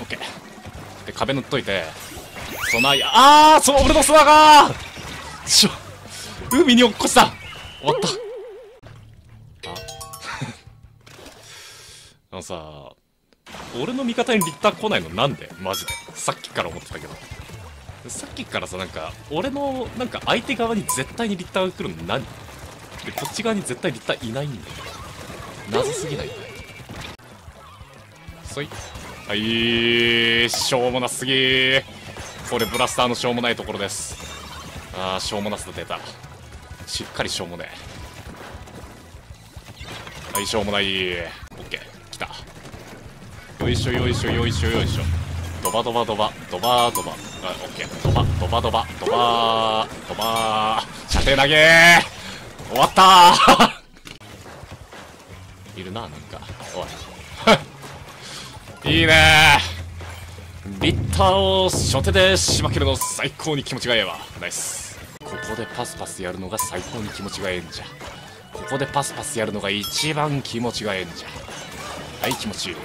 オッケー。で壁塗っといて。その間ああそう俺の砂がちょ。海に落っこした。終わった。あ。あのさ俺の味方にリッター来ないのなんでマジで。さっきから思ってたけど。さっきからさなんか俺のなんか相手側に絶対にリッターが来るの何で。こっち側に絶対リッターいないんだよ。謎すぎないそい。はいしょうもなすぎ。これブラスターのしょうもないところです。あーしょうもなさ出た。しっかりしょうもね。えはいしょうもない。オッケー。来た。よいしょよいしょよいしょよいしょ。ドバドバドバ。ドバドバ。あオッケー。ドバドバドバ。ドバドバ。射程投げ。終わった いるななんか。おい。いいね。リッターを初手でしばけるの最高に気持ちがええわ。ナイス。ここでパスパスやるのが最高に気持ちがええんじゃ。ここでパスパスやるのが一番気持ちがええんじゃ。はい気持ちいい。